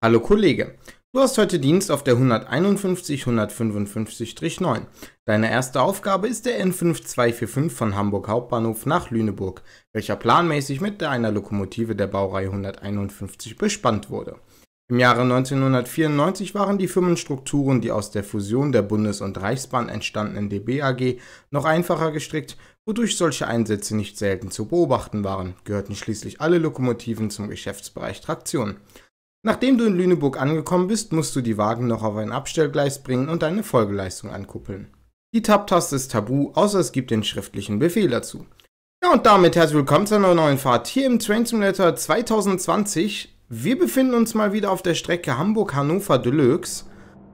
Hallo Kollege, du hast heute Dienst auf der 151 155-9. Deine erste Aufgabe ist der N5245 von Hamburg Hauptbahnhof nach Lüneburg, welcher planmäßig mit einer Lokomotive der Baureihe 151 bespannt wurde. Im Jahre 1994 waren die Firmenstrukturen, die aus der Fusion der Bundes- und Reichsbahn entstandenen DB AG, noch einfacher gestrickt, wodurch solche Einsätze nicht selten zu beobachten waren, gehörten schließlich alle Lokomotiven zum Geschäftsbereich Traktion. Nachdem du in Lüneburg angekommen bist, musst du die Wagen noch auf ein Abstellgleis bringen und deine Folgeleistung ankuppeln. Die Tab-Taste ist tabu, außer es gibt den schriftlichen Befehl dazu. Ja, und damit herzlich willkommen zu einer neuen Fahrt hier im Train Simulator 2020. Wir befinden uns mal wieder auf der Strecke Hamburg-Hannover Deluxe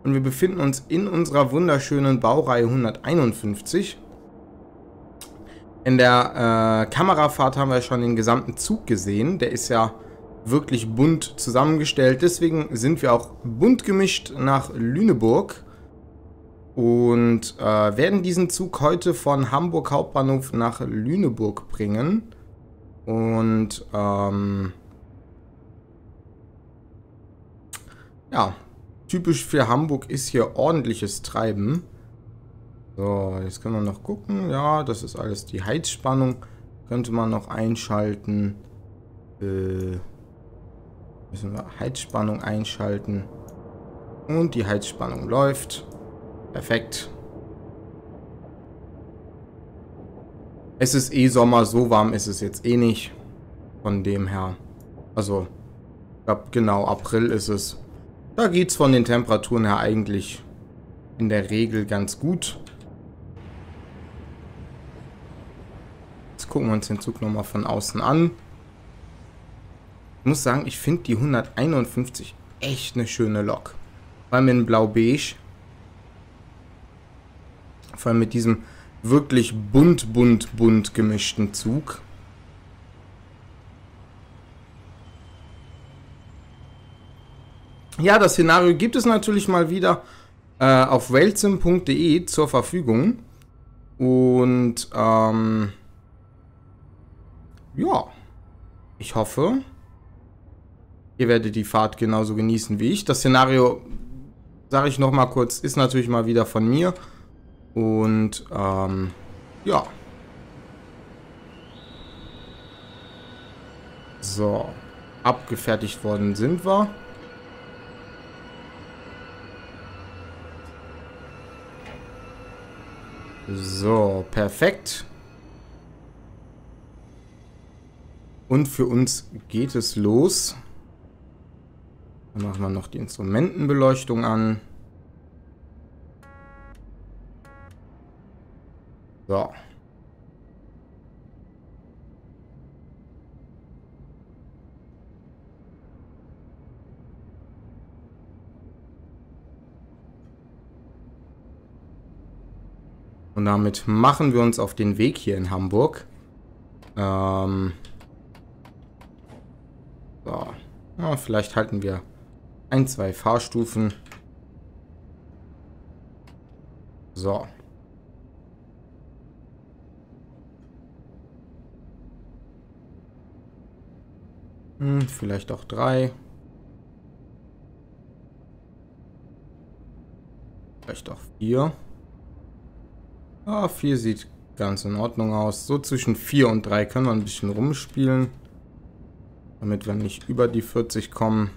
und wir befinden uns in unserer wunderschönen Baureihe 151. In der äh, Kamerafahrt haben wir schon den gesamten Zug gesehen. Der ist ja wirklich bunt zusammengestellt. Deswegen sind wir auch bunt gemischt nach Lüneburg und äh, werden diesen Zug heute von Hamburg Hauptbahnhof nach Lüneburg bringen. Und ähm, ja, typisch für Hamburg ist hier ordentliches Treiben. So, jetzt können wir noch gucken. Ja, das ist alles die Heizspannung. Könnte man noch einschalten. Äh, Müssen wir Heizspannung einschalten. Und die Heizspannung läuft. Perfekt. Es ist eh Sommer, so warm ist es jetzt eh nicht. Von dem her. Also, ich glaube genau, April ist es. Da geht es von den Temperaturen her eigentlich in der Regel ganz gut. Jetzt gucken wir uns den Zug nochmal von außen an. Muss sagen, ich finde die 151 echt eine schöne Lok. Vor allem in blau-beige. Vor allem mit diesem wirklich bunt, bunt, bunt gemischten Zug. Ja, das Szenario gibt es natürlich mal wieder äh, auf railsim.de zur Verfügung. Und ähm, ja, ich hoffe, Ihr werdet die Fahrt genauso genießen wie ich. Das Szenario, sage ich nochmal kurz, ist natürlich mal wieder von mir. Und, ähm, ja. So. Abgefertigt worden sind wir. So, perfekt. Und für uns geht es los. Dann machen wir noch die Instrumentenbeleuchtung an. So. Und damit machen wir uns auf den Weg hier in Hamburg. Ähm so. Ja, vielleicht halten wir ein, zwei Fahrstufen. So. Hm, vielleicht auch drei. Vielleicht auch vier. Ah, vier sieht ganz in Ordnung aus. So zwischen vier und drei können wir ein bisschen rumspielen. Damit wir nicht über die 40 kommen.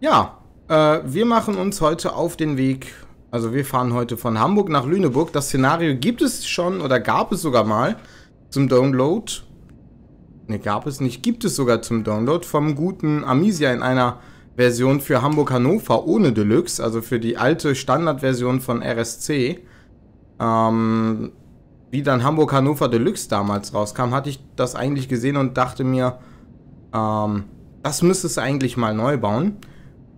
Ja, äh, wir machen uns heute auf den Weg. Also wir fahren heute von Hamburg nach Lüneburg. Das Szenario gibt es schon oder gab es sogar mal zum Download. Ne, gab es nicht. Gibt es sogar zum Download vom guten Amisia in einer Version für Hamburg-Hannover ohne Deluxe. Also für die alte Standardversion von RSC. Ähm, wie dann Hamburg-Hannover Deluxe damals rauskam, hatte ich das eigentlich gesehen und dachte mir, ähm, das müsstest du eigentlich mal neu bauen.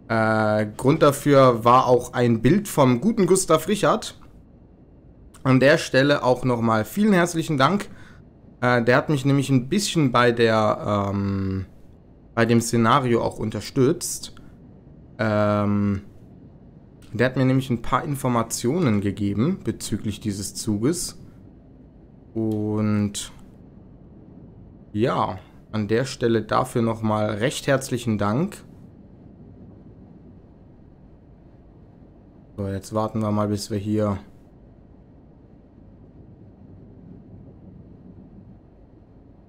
Äh, Grund dafür war auch ein Bild vom guten Gustav Richard. An der Stelle auch nochmal vielen herzlichen Dank. Äh, der hat mich nämlich ein bisschen bei der ähm, bei dem Szenario auch unterstützt. Ähm, der hat mir nämlich ein paar Informationen gegeben bezüglich dieses Zuges. Und ja, an der Stelle dafür nochmal recht herzlichen Dank. So, jetzt warten wir mal, bis wir hier...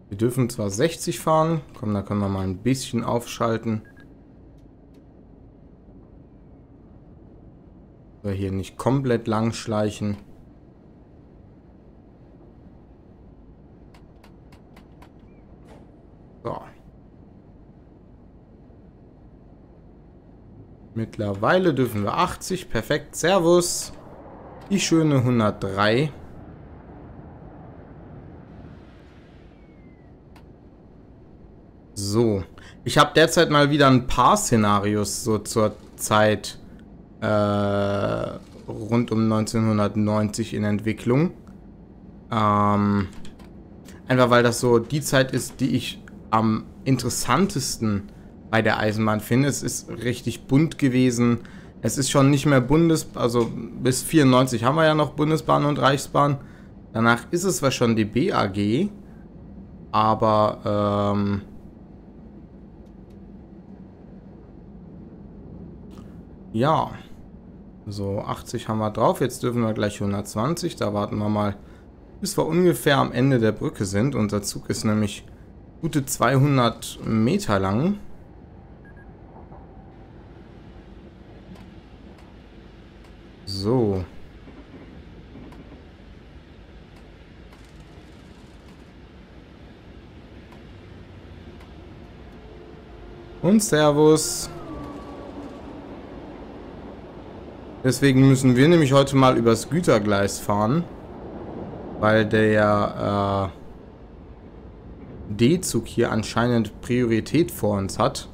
Wir dürfen zwar 60 fahren. Komm, da können wir mal ein bisschen aufschalten. So, hier nicht komplett lang schleichen. So. Mittlerweile dürfen wir 80. Perfekt. Servus. Die schöne 103. So. Ich habe derzeit mal wieder ein paar Szenarios so zur Zeit äh, rund um 1990 in Entwicklung. Ähm, einfach weil das so die Zeit ist, die ich am interessantesten bei der Eisenbahn finde. Es ist richtig bunt gewesen. Es ist schon nicht mehr Bundes... Also bis 94 haben wir ja noch Bundesbahn und Reichsbahn. Danach ist es zwar schon die BAG, aber... Ähm, ja. So, 80 haben wir drauf. Jetzt dürfen wir gleich 120. Da warten wir mal, bis wir ungefähr am Ende der Brücke sind. Unser Zug ist nämlich gute 200 Meter lang. So. Und Servus. Deswegen müssen wir nämlich heute mal übers Gütergleis fahren. Weil der äh, D-Zug hier anscheinend Priorität vor uns hat.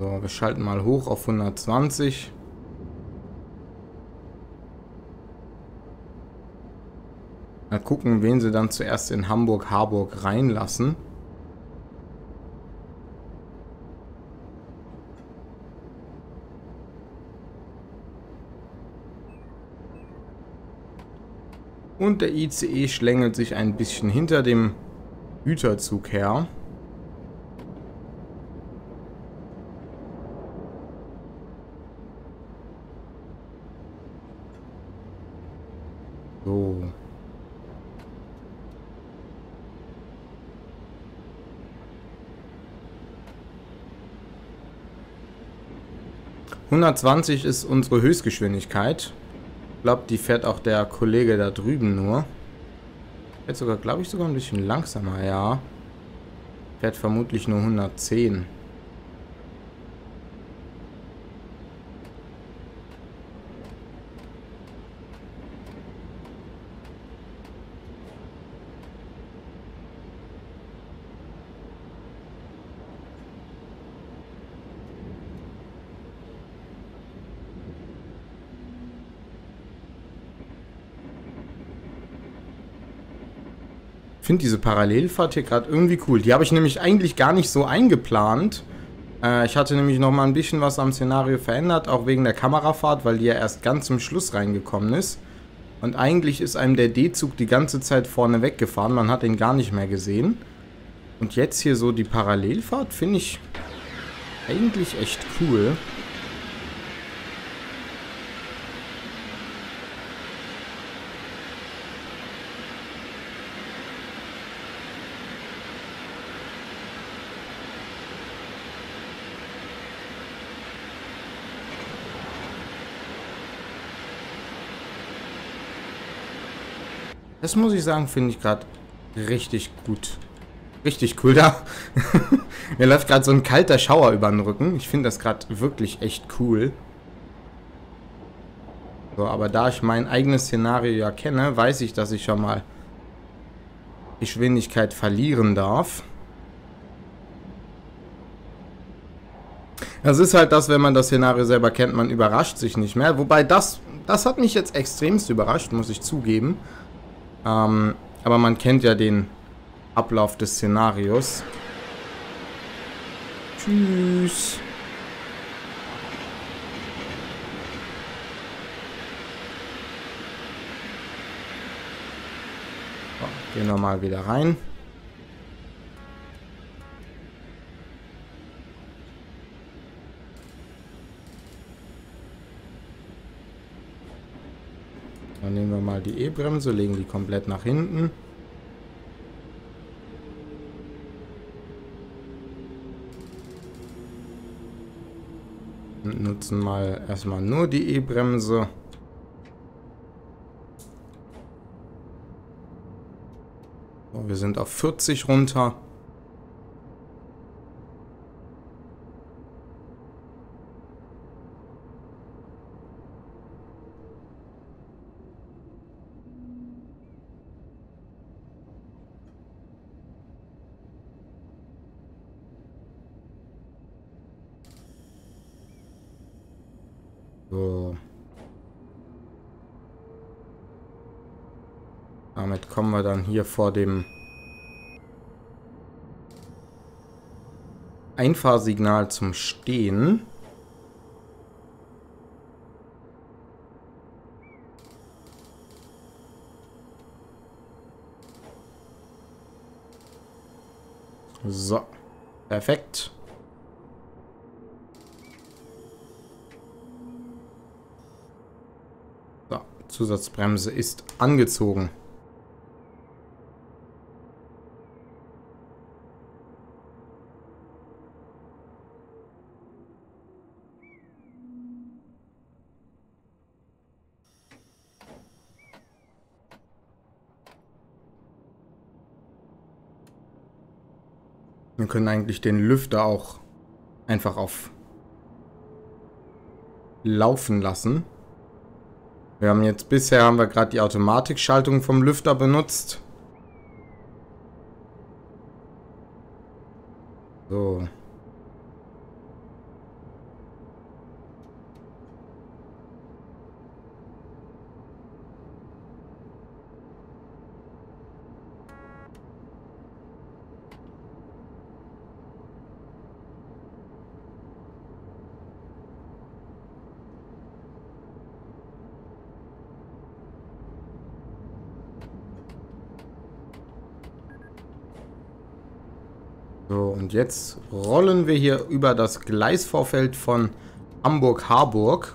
So, wir schalten mal hoch auf 120. Mal gucken, wen sie dann zuerst in Hamburg-Harburg reinlassen. Und der ICE schlängelt sich ein bisschen hinter dem Güterzug her. 120 ist unsere Höchstgeschwindigkeit. Ich glaube, die fährt auch der Kollege da drüben nur. Fährt sogar, glaube ich, sogar ein bisschen langsamer, ja. Fährt vermutlich nur 110. finde diese Parallelfahrt hier gerade irgendwie cool. Die habe ich nämlich eigentlich gar nicht so eingeplant. Äh, ich hatte nämlich noch mal ein bisschen was am Szenario verändert, auch wegen der Kamerafahrt, weil die ja erst ganz zum Schluss reingekommen ist. Und eigentlich ist einem der D-Zug die ganze Zeit vorne weggefahren. Man hat ihn gar nicht mehr gesehen. Und jetzt hier so die Parallelfahrt finde ich eigentlich echt cool. Das muss ich sagen, finde ich gerade richtig gut. Richtig cool da. Mir läuft gerade so ein kalter Schauer über den Rücken. Ich finde das gerade wirklich echt cool. So, aber da ich mein eigenes Szenario ja kenne, weiß ich, dass ich schon mal Geschwindigkeit verlieren darf. Das ist halt das, wenn man das Szenario selber kennt, man überrascht sich nicht mehr. Wobei das, das hat mich jetzt extremst überrascht, muss ich zugeben. Ähm, aber man kennt ja den Ablauf des Szenarios. Tschüss. So, gehen wir mal wieder rein. Dann nehmen wir mal die E-Bremse, legen die komplett nach hinten. Und nutzen mal erstmal nur die E-Bremse. So, wir sind auf 40 runter. So. Damit kommen wir dann hier vor dem Einfahrsignal zum Stehen. So, perfekt. Zusatzbremse ist angezogen. Können eigentlich den Lüfter auch einfach auf laufen lassen. Wir haben jetzt bisher haben wir gerade die Automatikschaltung vom Lüfter benutzt. So. So, und jetzt rollen wir hier über das Gleisvorfeld von Hamburg-Harburg.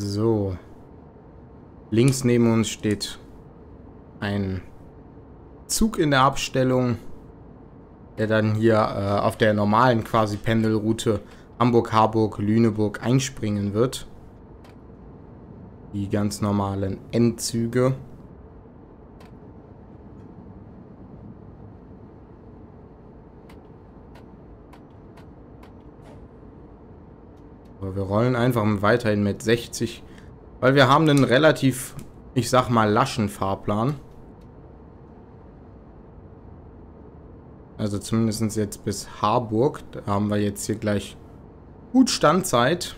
So. Links neben uns steht ein Zug in der Abstellung, der dann hier äh, auf der normalen quasi Pendelroute Hamburg-Harburg-Lüneburg einspringen wird. Die ganz normalen Endzüge. Aber wir rollen einfach weiterhin mit 60, weil wir haben einen relativ, ich sag mal, laschen Fahrplan. Also zumindest jetzt bis Harburg. Da haben wir jetzt hier gleich gut Standzeit.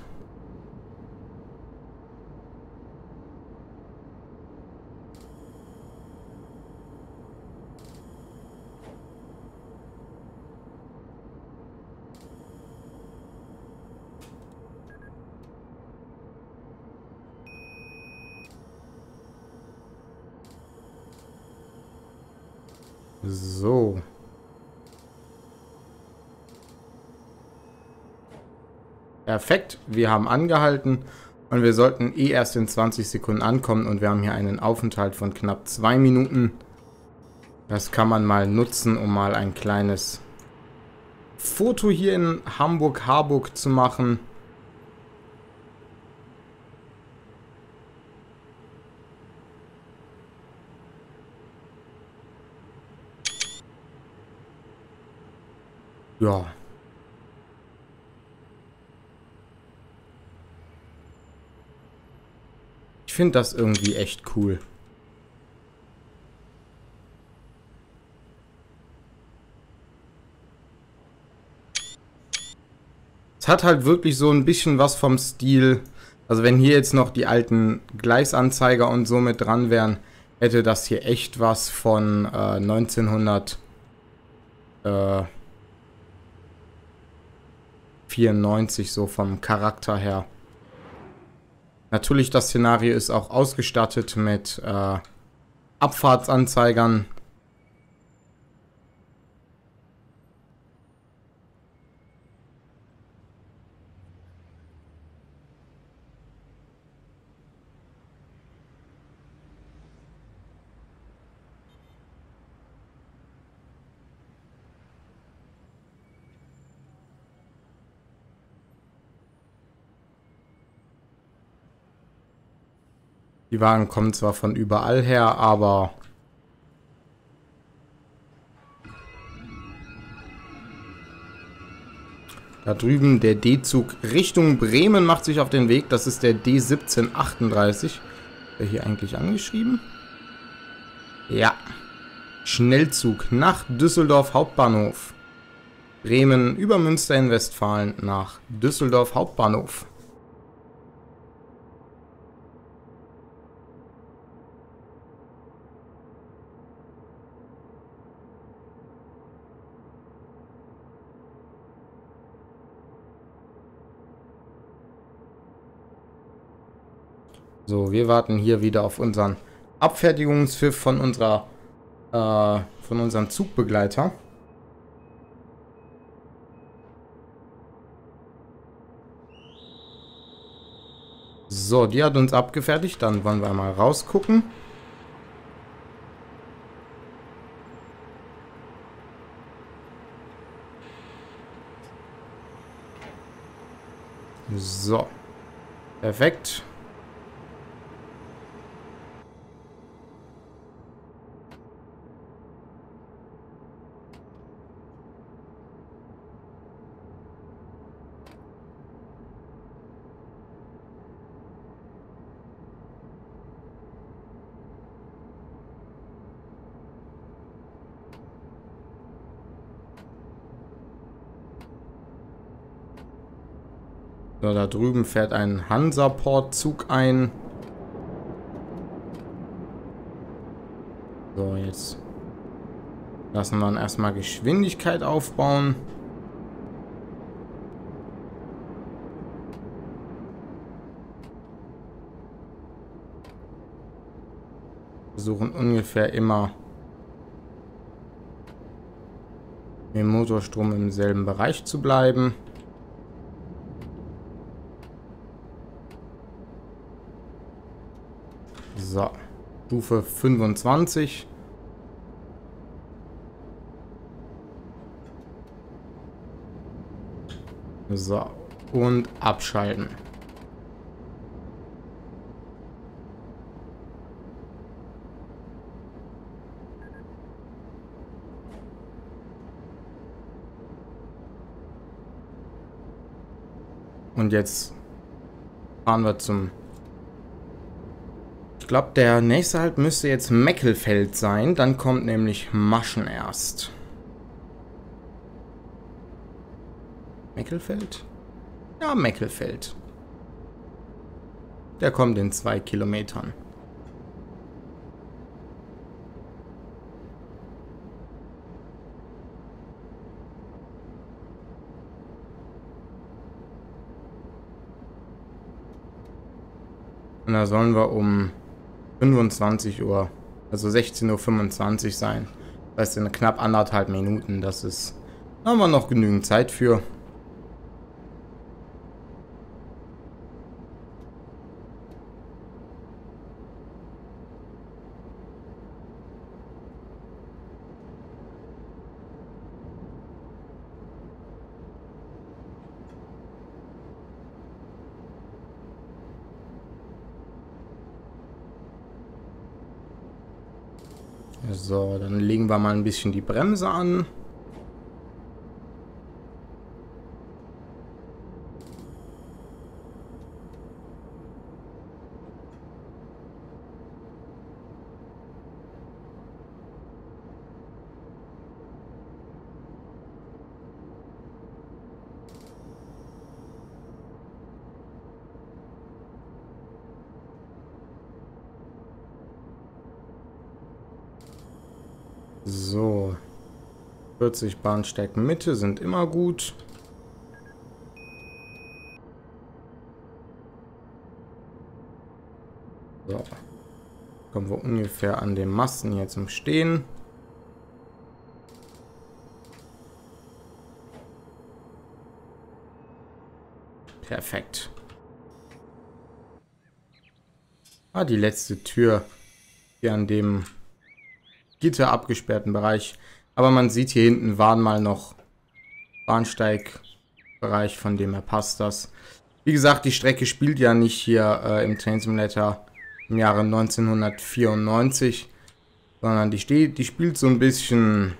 So. Perfekt, wir haben angehalten und wir sollten eh erst in 20 Sekunden ankommen und wir haben hier einen Aufenthalt von knapp zwei Minuten. Das kann man mal nutzen, um mal ein kleines Foto hier in Hamburg-Harburg zu machen. Ja. Ich finde das irgendwie echt cool. Es hat halt wirklich so ein bisschen was vom Stil, Also wenn hier jetzt noch die alten Gleisanzeiger und so mit dran wären, hätte das hier echt was von äh, 1900 äh, 94 so vom Charakter her. Natürlich, das Szenario ist auch ausgestattet mit äh, Abfahrtsanzeigern. Die Wagen kommen zwar von überall her, aber... Da drüben der D-Zug Richtung Bremen macht sich auf den Weg. Das ist der D1738. Der hier eigentlich angeschrieben? Ja. Schnellzug nach Düsseldorf Hauptbahnhof. Bremen über Münster in Westfalen nach Düsseldorf Hauptbahnhof. So, wir warten hier wieder auf unseren Abfertigungspfiff von unserer äh, von unserem Zugbegleiter. So, die hat uns abgefertigt. Dann wollen wir mal rausgucken. So. Perfekt. So, da drüben fährt ein Hansaport-Zug ein. So, jetzt lassen wir erstmal Geschwindigkeit aufbauen. Versuchen ungefähr immer dem Motorstrom im selben Bereich zu bleiben. So, Stufe 25. So, und abschalten. Und jetzt fahren wir zum glaube, der nächste Halt müsste jetzt Meckelfeld sein. Dann kommt nämlich Maschen erst. Meckelfeld? Ja, Meckelfeld. Der kommt in zwei Kilometern. Und da sollen wir um 25 Uhr, also 16.25 Uhr sein. Das heißt in knapp anderthalb Minuten. Das ist, da haben wir noch genügend Zeit für. So, dann legen wir mal ein bisschen die Bremse an. 40 Bahnstecken Mitte sind immer gut. So. Kommen wir ungefähr an den Masten hier zum Stehen. Perfekt. Ah, die letzte Tür hier an dem Gitter abgesperrten Bereich. Aber man sieht hier hinten waren mal noch Bahnsteigbereich, von dem her passt das. Wie gesagt, die Strecke spielt ja nicht hier äh, im Train Simulator im Jahre 1994, sondern die, steht, die spielt so ein bisschen...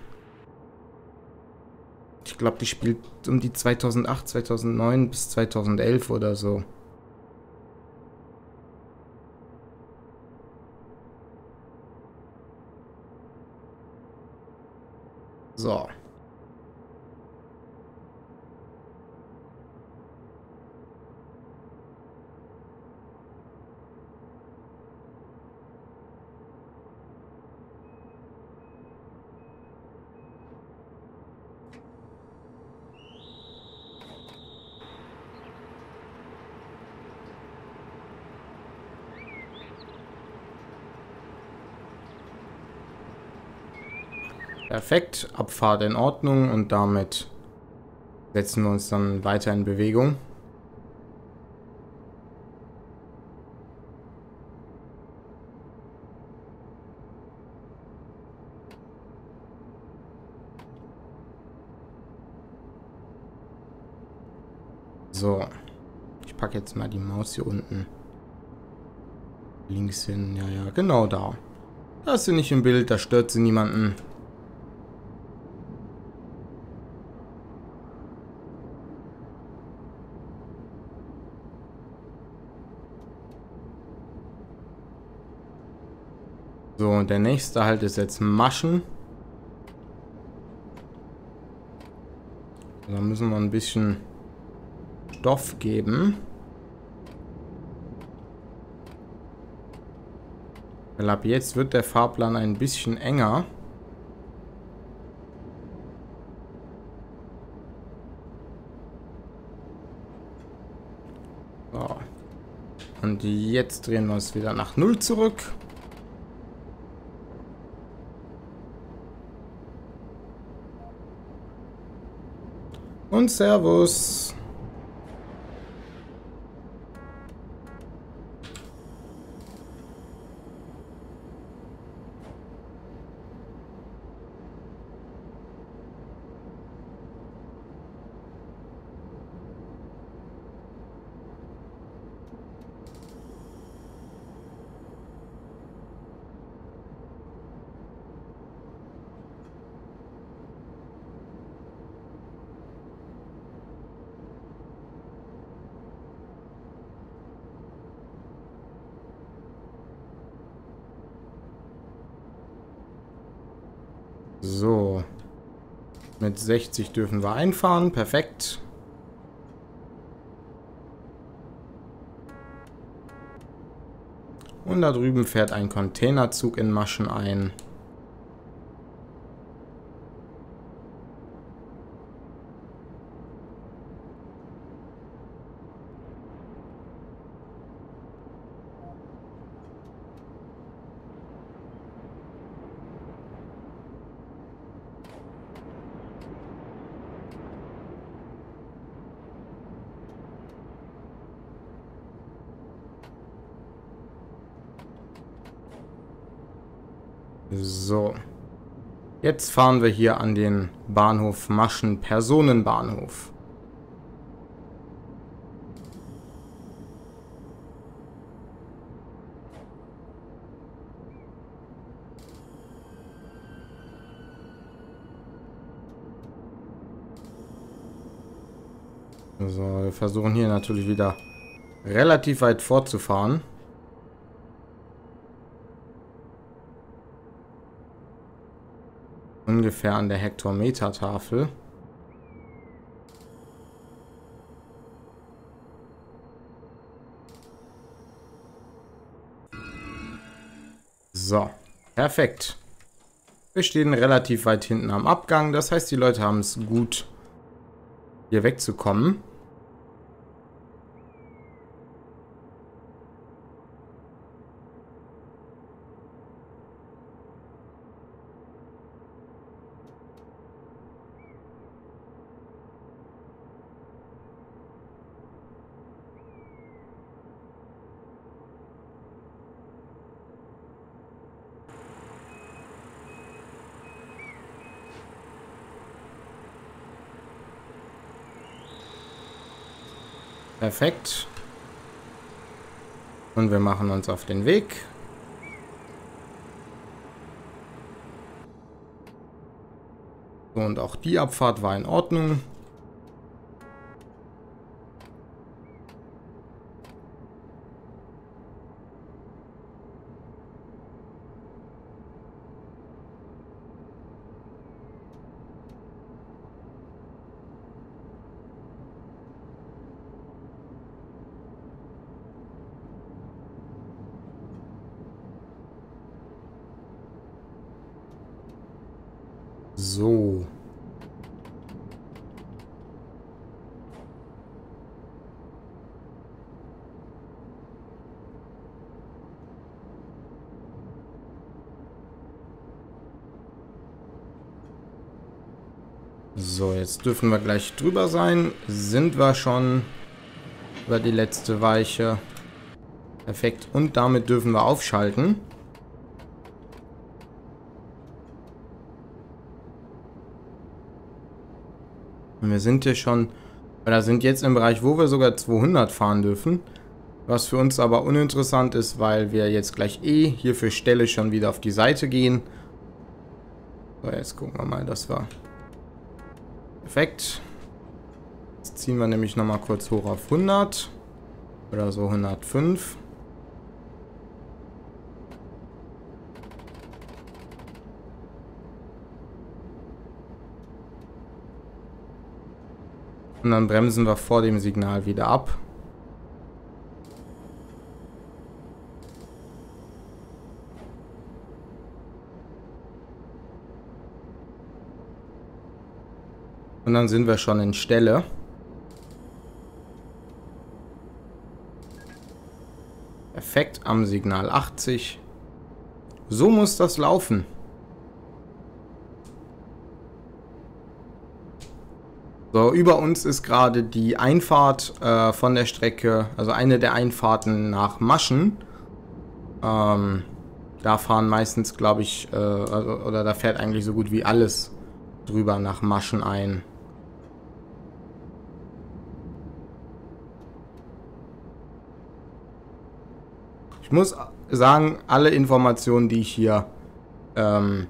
Ich glaube, die spielt um die 2008, 2009 bis 2011 oder so. So. Perfekt, Abfahrt in Ordnung und damit setzen wir uns dann weiter in Bewegung. So, ich packe jetzt mal die Maus hier unten links hin. Ja, ja, genau da. Da ist sie nicht im Bild, da stört sie niemanden. So, und der nächste halt ist jetzt Maschen. Da müssen wir ein bisschen Stoff geben. Weil ab jetzt wird der Fahrplan ein bisschen enger. So. Und jetzt drehen wir es wieder nach Null zurück. Und Servus. So. Mit 60 dürfen wir einfahren. Perfekt. Und da drüben fährt ein Containerzug in Maschen ein. So. Jetzt fahren wir hier an den Bahnhof Maschen Personenbahnhof. So, wir versuchen hier natürlich wieder relativ weit fortzufahren. Ungefähr an der Hektometertafel. So, perfekt. Wir stehen relativ weit hinten am Abgang. Das heißt, die Leute haben es gut, hier wegzukommen. Perfekt. Und wir machen uns auf den Weg. So, und auch die Abfahrt war in Ordnung. So. So, dürfen wir gleich drüber sein. Sind wir schon über die letzte Weiche. Perfekt. Und damit dürfen wir aufschalten. Und wir sind hier schon, oder sind jetzt im Bereich, wo wir sogar 200 fahren dürfen. Was für uns aber uninteressant ist, weil wir jetzt gleich eh hier für Stelle schon wieder auf die Seite gehen. So, jetzt gucken wir mal, das war perfekt. Jetzt ziehen wir nämlich nochmal kurz hoch auf 100 oder so 105. Und dann bremsen wir vor dem Signal wieder ab. Und dann sind wir schon in Stelle. Perfekt am Signal 80. So muss das laufen. So, über uns ist gerade die Einfahrt äh, von der Strecke, also eine der Einfahrten nach Maschen. Ähm, da fahren meistens, glaube ich, äh, also, oder da fährt eigentlich so gut wie alles drüber nach Maschen ein. Ich muss sagen, alle Informationen, die ich hier ähm,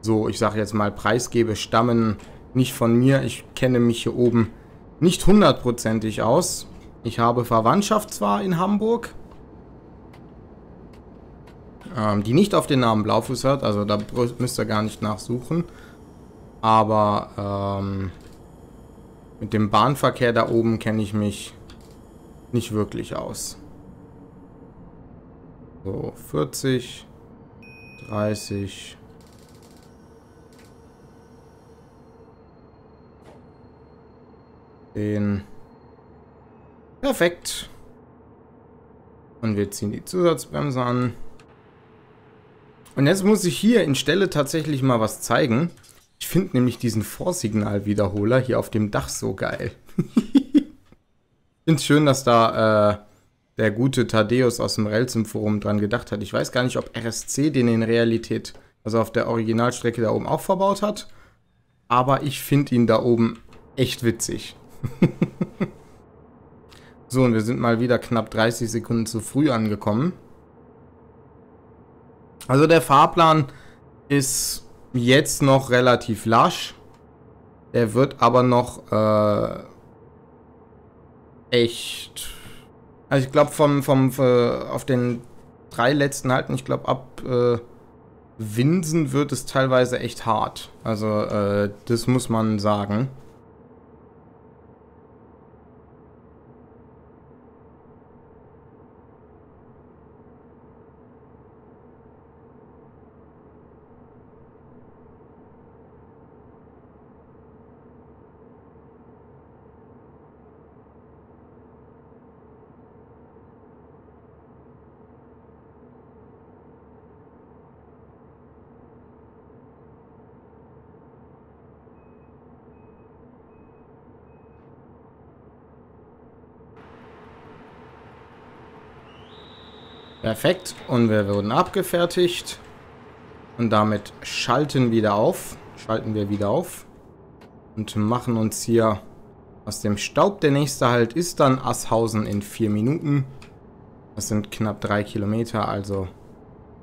so, ich sage jetzt mal, preisgebe, stammen nicht von mir. Ich kenne mich hier oben nicht hundertprozentig aus. Ich habe Verwandtschaft zwar in Hamburg, ähm, die nicht auf den Namen Blaufuß hört, also da müsst ihr gar nicht nachsuchen. Aber ähm, mit dem Bahnverkehr da oben kenne ich mich nicht wirklich aus. So, 40, 30, Den. Perfekt. Und wir ziehen die Zusatzbremse an. Und jetzt muss ich hier in Stelle tatsächlich mal was zeigen. Ich finde nämlich diesen Vorsignalwiederholer hier auf dem Dach so geil. ich finde es schön, dass da äh, der gute Thaddeus aus dem Relzim-Forum dran gedacht hat. Ich weiß gar nicht, ob RSC den in Realität, also auf der Originalstrecke da oben auch verbaut hat. Aber ich finde ihn da oben echt witzig. so, und wir sind mal wieder knapp 30 Sekunden zu früh angekommen. Also der Fahrplan ist jetzt noch relativ lasch. Der wird aber noch äh, echt... Also ich glaube vom, vom äh, auf den drei letzten Halten, ich glaube ab äh, Winsen wird es teilweise echt hart. Also äh, das muss man sagen. Perfekt. Und wir wurden abgefertigt. Und damit schalten wieder auf. Schalten wir wieder auf. Und machen uns hier aus dem Staub. Der nächste Halt ist dann Asshausen in vier Minuten. Das sind knapp drei Kilometer, also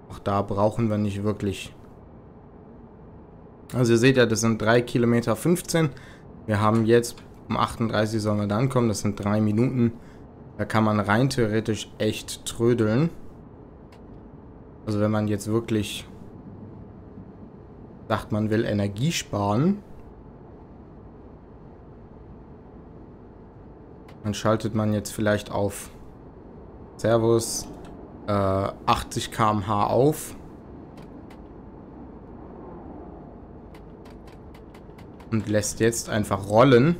auch da brauchen wir nicht wirklich. Also ihr seht ja, das sind drei Kilometer 15. Wir haben jetzt um 38 sollen wir dann kommen. Das sind drei Minuten. Da kann man rein theoretisch echt trödeln. Also wenn man jetzt wirklich sagt, man will Energie sparen, dann schaltet man jetzt vielleicht auf Servus äh, 80 km/h auf. Und lässt jetzt einfach rollen.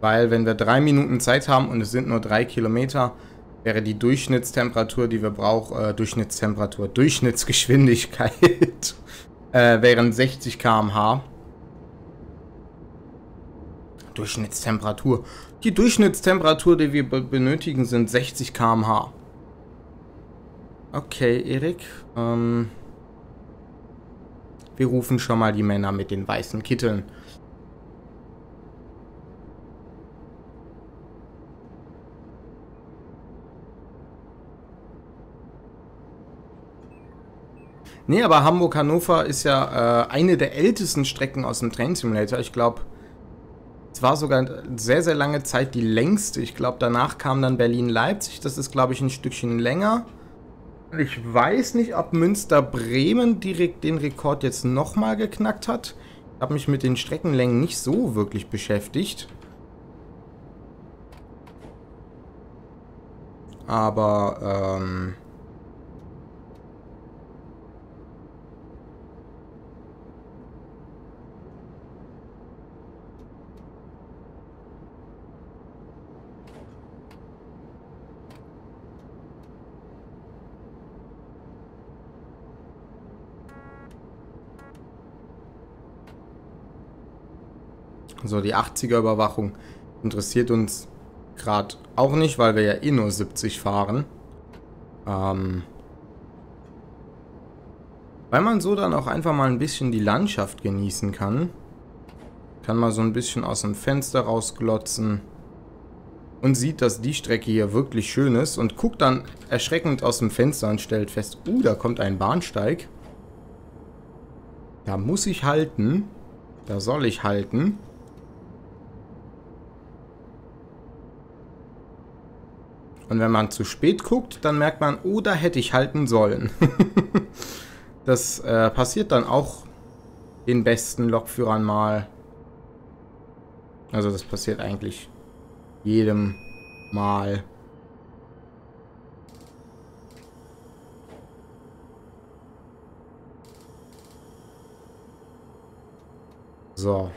Weil wenn wir drei Minuten Zeit haben und es sind nur drei Kilometer, wäre die Durchschnittstemperatur, die wir brauchen, äh, Durchschnittstemperatur, Durchschnittsgeschwindigkeit, äh, wären 60 km/h. Durchschnittstemperatur. Die Durchschnittstemperatur, die wir benötigen, sind 60 km/h. Okay, Erik. Ähm, wir rufen schon mal die Männer mit den weißen Kitteln. Nee, aber Hamburg-Hannover ist ja äh, eine der ältesten Strecken aus dem Train Simulator. Ich glaube, es war sogar sehr, sehr lange Zeit die längste. Ich glaube, danach kam dann Berlin-Leipzig. Das ist, glaube ich, ein Stückchen länger. Ich weiß nicht, ob Münster-Bremen direkt den Rekord jetzt nochmal geknackt hat. Ich habe mich mit den Streckenlängen nicht so wirklich beschäftigt. Aber, ähm... So, die 80er-Überwachung interessiert uns gerade auch nicht, weil wir ja eh nur 70 fahren. Ähm, weil man so dann auch einfach mal ein bisschen die Landschaft genießen kann. Kann mal so ein bisschen aus dem Fenster rausglotzen. Und sieht, dass die Strecke hier wirklich schön ist. Und guckt dann erschreckend aus dem Fenster und stellt fest, uh, da kommt ein Bahnsteig. Da muss ich halten. Da soll ich halten. Und wenn man zu spät guckt, dann merkt man, oh, da hätte ich halten sollen. das äh, passiert dann auch den besten Lokführern mal. Also das passiert eigentlich jedem Mal. So.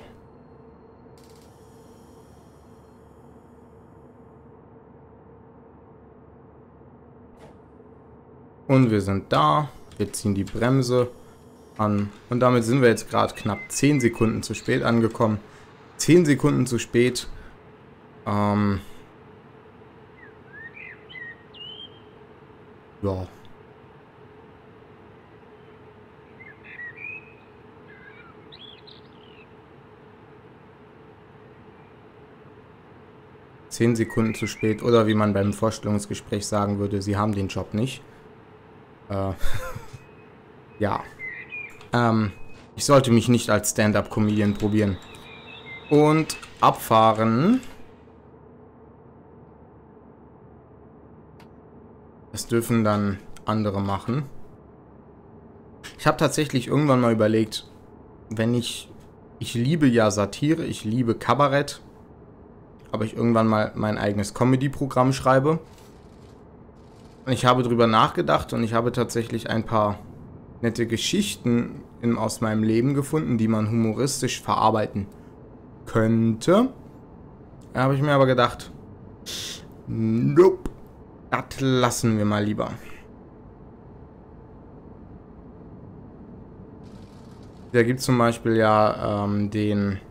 Und wir sind da. Wir ziehen die Bremse an. Und damit sind wir jetzt gerade knapp 10 Sekunden zu spät angekommen. 10 Sekunden zu spät. Ähm ja. Zehn Sekunden zu spät oder wie man beim Vorstellungsgespräch sagen würde, sie haben den Job nicht. Äh, ja. Ähm, ich sollte mich nicht als Stand-Up-Comedian probieren. Und abfahren. Das dürfen dann andere machen. Ich habe tatsächlich irgendwann mal überlegt, wenn ich... Ich liebe ja Satire, ich liebe Kabarett. Aber ich irgendwann mal mein eigenes Comedy-Programm schreibe. Ich habe darüber nachgedacht und ich habe tatsächlich ein paar nette Geschichten in, aus meinem Leben gefunden, die man humoristisch verarbeiten könnte. Da habe ich mir aber gedacht, nope, das lassen wir mal lieber. Da gibt es zum Beispiel ja ähm, den,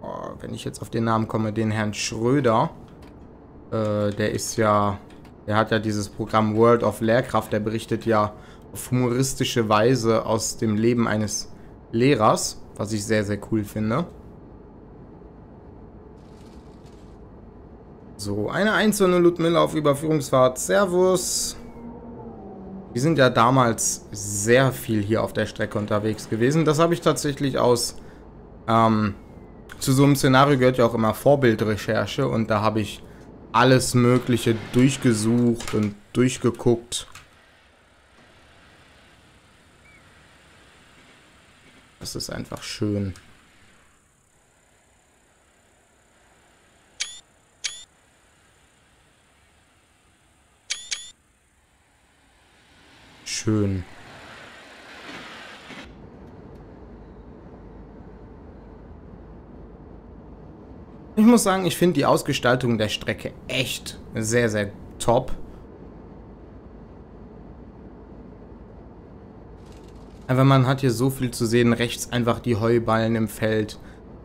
oh, wenn ich jetzt auf den Namen komme, den Herrn Schröder. Äh, der ist ja Der hat ja dieses Programm World of Lehrkraft, der berichtet ja auf humoristische Weise aus dem Leben eines Lehrers, was ich sehr, sehr cool finde. So, eine einzelne Ludmilla auf Überführungsfahrt. Servus. Wir sind ja damals sehr viel hier auf der Strecke unterwegs gewesen. Das habe ich tatsächlich aus... Ähm, zu so einem Szenario gehört ja auch immer Vorbildrecherche und da habe ich alles Mögliche durchgesucht und durchgeguckt. Das ist einfach schön. Schön. Ich muss sagen, ich finde die Ausgestaltung der Strecke echt sehr, sehr top. Aber man hat hier so viel zu sehen. Rechts einfach die Heuballen im Feld.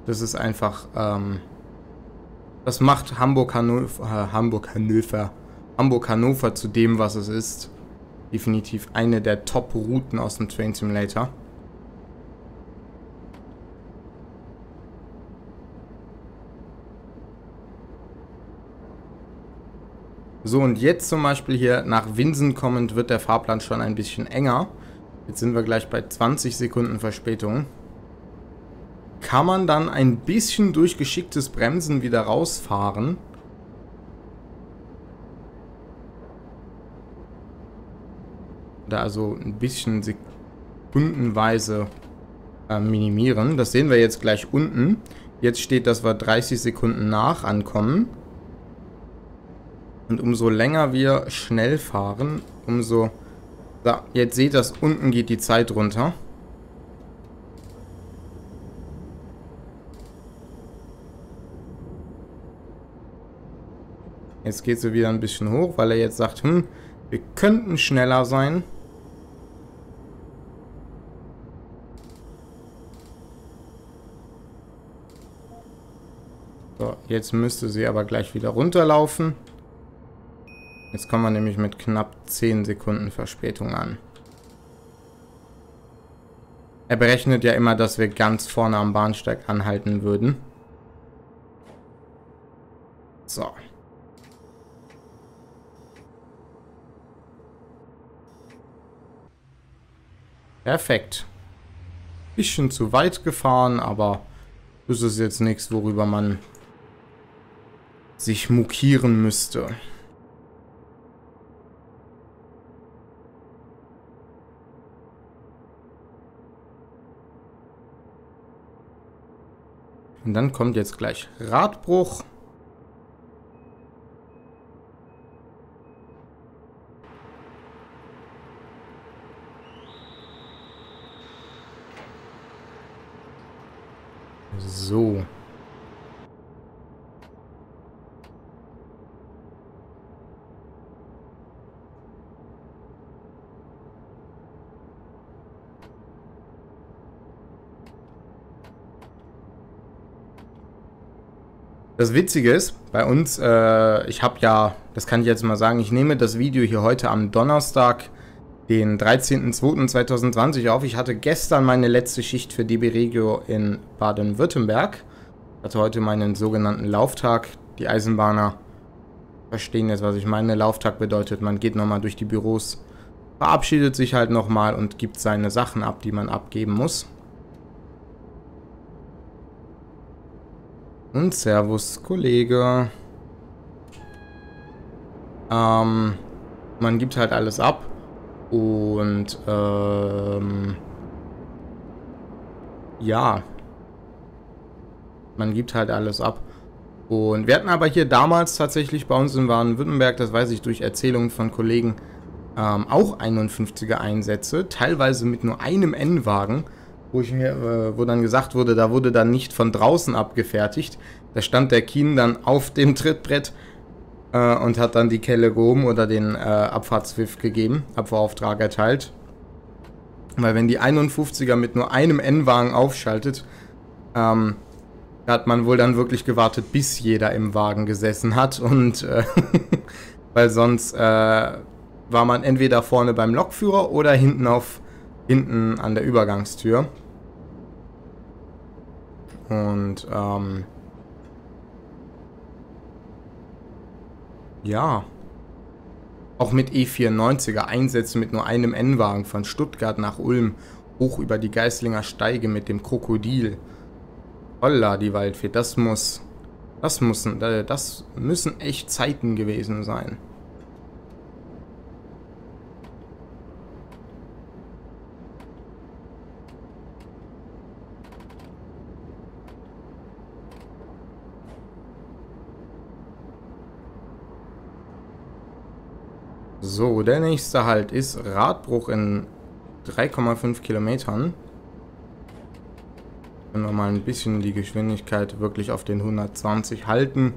Das ist einfach, ähm, das macht Hamburg-Hannover, äh, Hamburg-Hannover, Hamburg-Hannover zu dem, was es ist. Definitiv eine der Top-Routen aus dem Train Simulator. So, und jetzt zum Beispiel hier nach Winsen kommend wird der Fahrplan schon ein bisschen enger. Jetzt sind wir gleich bei 20 Sekunden Verspätung. Kann man dann ein bisschen durch geschicktes Bremsen wieder rausfahren. Oder also ein bisschen sekundenweise äh, minimieren. Das sehen wir jetzt gleich unten. Jetzt steht, dass wir 30 Sekunden nach ankommen. Und umso länger wir schnell fahren, umso so, jetzt seht ihr, unten geht die Zeit runter. Jetzt geht sie wieder ein bisschen hoch, weil er jetzt sagt, hm, wir könnten schneller sein. So, jetzt müsste sie aber gleich wieder runterlaufen. Jetzt kommen wir nämlich mit knapp 10 Sekunden Verspätung an. Er berechnet ja immer, dass wir ganz vorne am Bahnsteig anhalten würden. So. Perfekt. Bisschen zu weit gefahren, aber das ist jetzt nichts, worüber man sich mokieren müsste. Und dann kommt jetzt gleich Radbruch. So. Das Witzige ist, bei uns, äh, ich habe ja, das kann ich jetzt mal sagen, ich nehme das Video hier heute am Donnerstag, den 13.02.2020 auf. Ich hatte gestern meine letzte Schicht für DB Regio in Baden-Württemberg. Hatte heute meinen sogenannten Lauftag. Die Eisenbahner verstehen jetzt, was ich meine. Lauftag bedeutet, man geht nochmal durch die Büros, verabschiedet sich halt nochmal und gibt seine Sachen ab, die man abgeben muss. Und Servus, Kollege. Ähm, man gibt halt alles ab. Und, ähm, ja. Man gibt halt alles ab. Und wir hatten aber hier damals tatsächlich bei uns in Baden-Württemberg, das weiß ich durch Erzählungen von Kollegen, ähm, auch 51er Einsätze, teilweise mit nur einem N-Wagen wo ich mir, äh, wo dann gesagt wurde, da wurde dann nicht von draußen abgefertigt. Da stand der Kien dann auf dem Trittbrett äh, und hat dann die Kelle gehoben oder den äh, Abfahrtspfiff gegeben, Abfahrauftrag erteilt. Weil wenn die 51er mit nur einem N-Wagen aufschaltet, ähm, hat man wohl dann wirklich gewartet, bis jeder im Wagen gesessen hat und äh, weil sonst äh, war man entweder vorne beim Lokführer oder hinten auf hinten an der Übergangstür. Und ähm, ja, auch mit E94er Einsätze mit nur einem N-Wagen von Stuttgart nach Ulm hoch über die Geislinger Steige mit dem Krokodil. Holla, die Waldfee, das muss, das müssen, das müssen echt Zeiten gewesen sein. So, der nächste Halt ist Radbruch in 3,5 Kilometern. Wenn wir mal ein bisschen die Geschwindigkeit wirklich auf den 120 halten.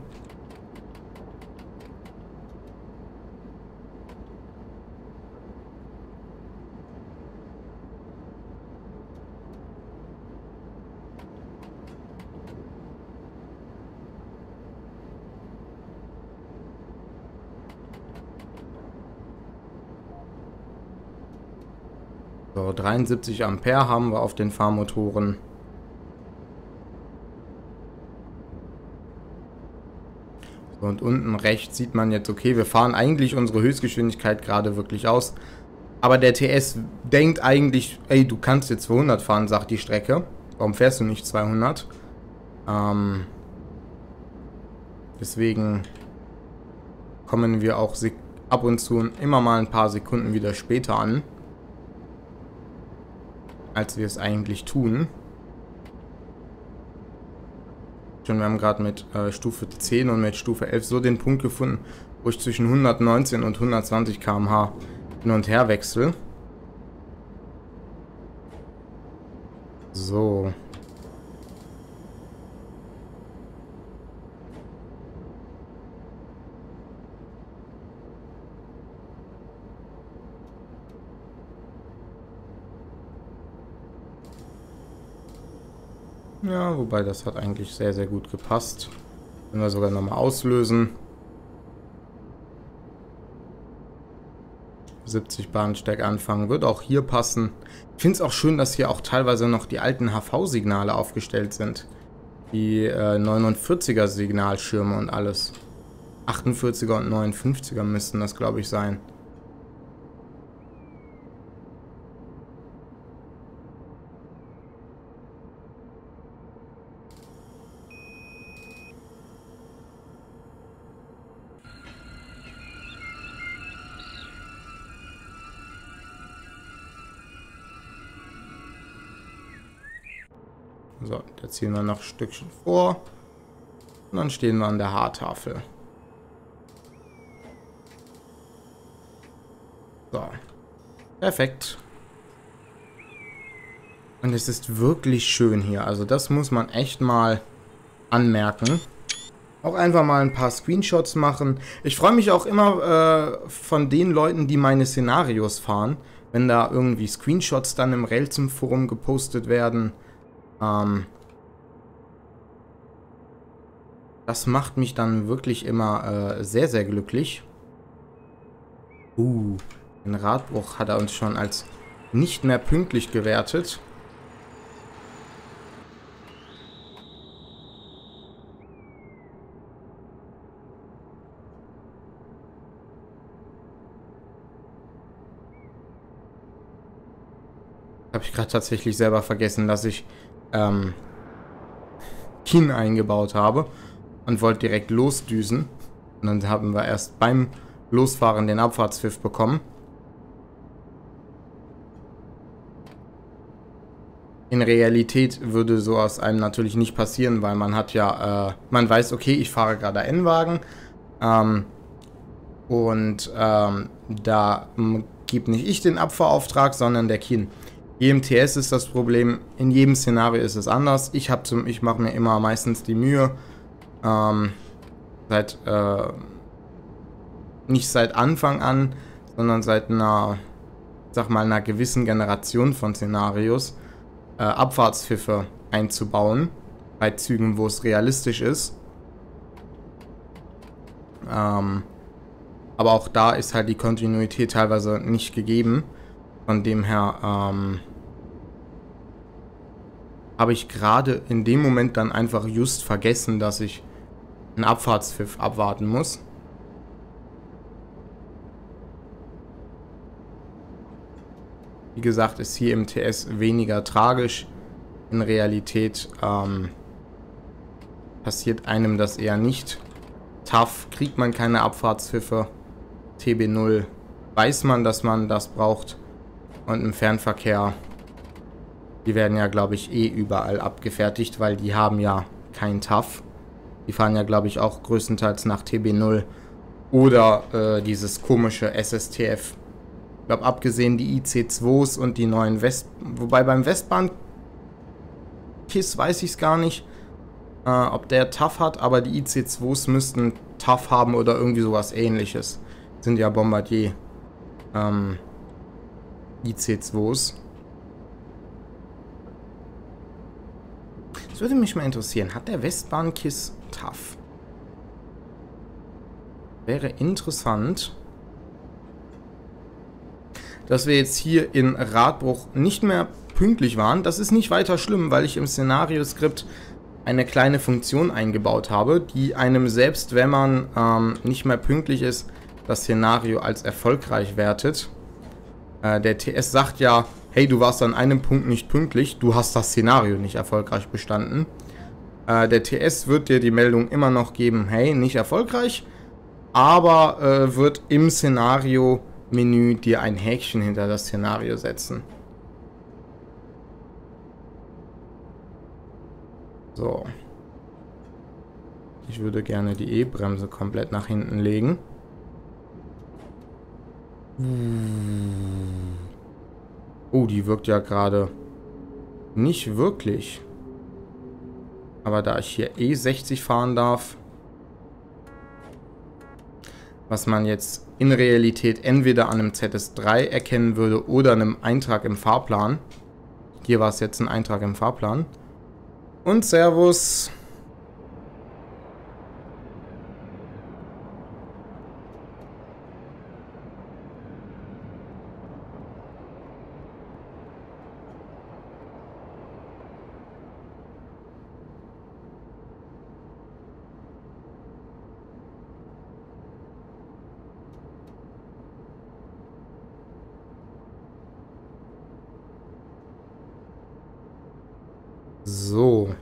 So, 73 Ampere haben wir auf den Fahrmotoren. Und unten rechts sieht man jetzt, okay, wir fahren eigentlich unsere Höchstgeschwindigkeit gerade wirklich aus. Aber der TS denkt eigentlich, ey, du kannst jetzt 200 fahren, sagt die Strecke. Warum fährst du nicht 200? Ähm, deswegen kommen wir auch ab und zu immer mal ein paar Sekunden wieder später an als wir es eigentlich tun. Schon, wir haben gerade mit äh, Stufe 10 und mit Stufe 11 so den Punkt gefunden, wo ich zwischen 119 und 120 km/h hin und her wechsle. So. Ja, wobei das hat eigentlich sehr, sehr gut gepasst. Wenn wir sogar nochmal auslösen. 70 Bahnsteig anfangen, wird auch hier passen. Ich finde es auch schön, dass hier auch teilweise noch die alten HV-Signale aufgestellt sind. Die äh, 49er Signalschirme und alles. 48er und 59er müssten das, glaube ich, sein. Da ziehen wir noch ein Stückchen vor. Und dann stehen wir an der Haartafel. So. Perfekt. Und es ist wirklich schön hier. Also das muss man echt mal anmerken. Auch einfach mal ein paar Screenshots machen. Ich freue mich auch immer äh, von den Leuten, die meine Szenarios fahren. Wenn da irgendwie Screenshots dann im Railsim Forum gepostet werden. Ähm, das macht mich dann wirklich immer äh, sehr, sehr glücklich. Uh, den Radbruch hat er uns schon als nicht mehr pünktlich gewertet. Habe ich gerade tatsächlich selber vergessen, dass ich ähm, Kinn eingebaut habe und wollte direkt losdüsen. Und dann haben wir erst beim Losfahren den Abfahrtspfiff bekommen. In Realität würde so aus einem natürlich nicht passieren, weil man hat ja, äh, man weiß, okay, ich fahre gerade N-Wagen. Ähm, und ähm, da gibt nicht ich den Abfahrauftrag, sondern der Kinn. EMTS ist das Problem, in jedem Szenario ist es anders. Ich, ich mache mir immer meistens die Mühe, ähm, seit, äh, nicht seit Anfang an, sondern seit einer, sag mal, einer gewissen Generation von Szenarios, äh, Abfahrtspfiffe einzubauen, bei Zügen, wo es realistisch ist. Ähm, Aber auch da ist halt die Kontinuität teilweise nicht gegeben. Von dem her ähm, habe ich gerade in dem Moment dann einfach just vergessen, dass ich einen Abfahrtspfiff abwarten muss. Wie gesagt, ist hier im TS weniger tragisch. In Realität ähm, passiert einem das eher nicht. TAF kriegt man keine Abfahrtspfiffe. TB0 weiß man, dass man das braucht. Und im Fernverkehr, die werden ja, glaube ich, eh überall abgefertigt, weil die haben ja kein TAF. Die fahren ja, glaube ich, auch größtenteils nach TB0 oder äh, dieses komische SSTF. Ich glaube, abgesehen die IC2s und die neuen West... Wobei beim Westbahn-KISS weiß ich es gar nicht, äh, ob der TAF hat, aber die IC2s müssten TAF haben oder irgendwie sowas ähnliches. Sind ja Bombardier ähm, IC2s. Das würde mich mal interessieren. Hat der Westbahn-KISS TAF? Wäre interessant. Dass wir jetzt hier in Radbruch nicht mehr pünktlich waren. Das ist nicht weiter schlimm, weil ich im Szenario-Skript eine kleine Funktion eingebaut habe, die einem selbst, wenn man ähm, nicht mehr pünktlich ist, das Szenario als erfolgreich wertet. Äh, der TS sagt ja, hey, du warst an einem Punkt nicht pünktlich, du hast das Szenario nicht erfolgreich bestanden. Äh, der TS wird dir die Meldung immer noch geben, hey, nicht erfolgreich, aber äh, wird im Szenario-Menü dir ein Häkchen hinter das Szenario setzen. So. Ich würde gerne die E-Bremse komplett nach hinten legen. Oh, die wirkt ja gerade nicht wirklich. Aber da ich hier E60 fahren darf, was man jetzt in Realität entweder an einem ZS3 erkennen würde oder einem Eintrag im Fahrplan. Hier war es jetzt ein Eintrag im Fahrplan. Und Servus. So.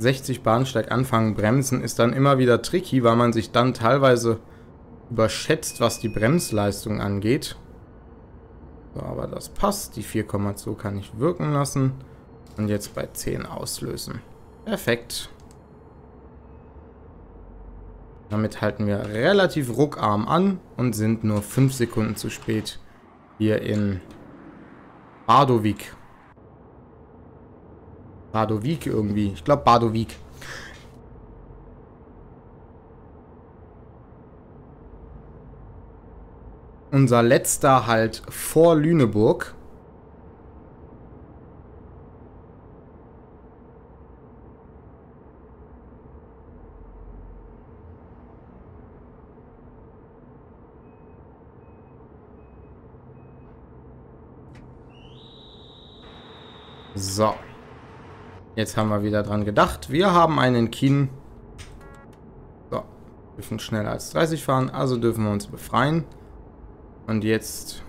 ...60 Bahnsteig anfangen, bremsen, ist dann immer wieder tricky, weil man sich dann teilweise überschätzt, was die Bremsleistung angeht. Das passt. Die 4,2 kann ich wirken lassen. Und jetzt bei 10 auslösen. Perfekt. Damit halten wir relativ ruckarm an und sind nur 5 Sekunden zu spät hier in Badowik. Badowik irgendwie. Ich glaube Badowik. Unser letzter Halt vor Lüneburg. So. Jetzt haben wir wieder dran gedacht. Wir haben einen Kien. So. Dürfen schneller als 30 fahren, also dürfen wir uns befreien. Und jetzt...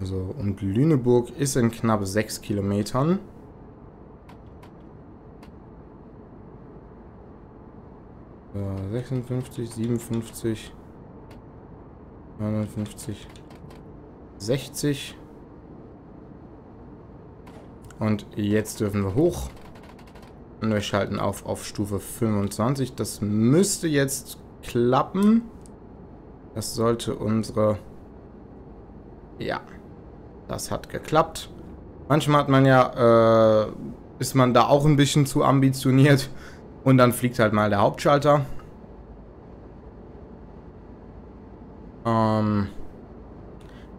So, und Lüneburg ist in knapp 6 Kilometern. 56, 57, 59, 60. Und jetzt dürfen wir hoch. Und wir schalten auf auf Stufe 25. Das müsste jetzt klappen. Das sollte unsere... Ja, das hat geklappt. Manchmal hat man ja, äh, ist man da auch ein bisschen zu ambitioniert. Und dann fliegt halt mal der Hauptschalter. Ähm,